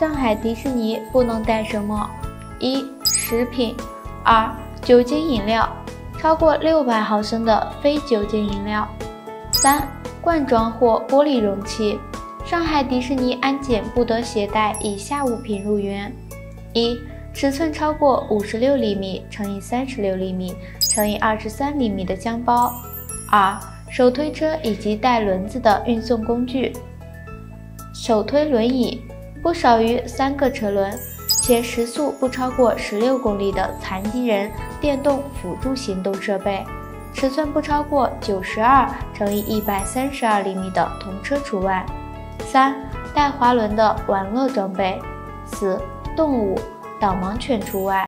上海迪士尼不能带什么？一、食品；二、酒精饮料，超过六百毫升的非酒精饮料；三、罐装或玻璃容器。上海迪士尼安检不得携带以下物品入园：一、尺寸超过五十六厘米乘以三十六厘米乘以二十三厘米的箱包；二、手推车以及带轮子的运送工具；手推轮椅不少于三个车轮，且时速不超过十六公里的残疾人电动辅助行动设备；尺寸不超过九十二乘以一百三十二厘米的童车除外。三、带滑轮的玩乐装备；四、动物导盲犬除外。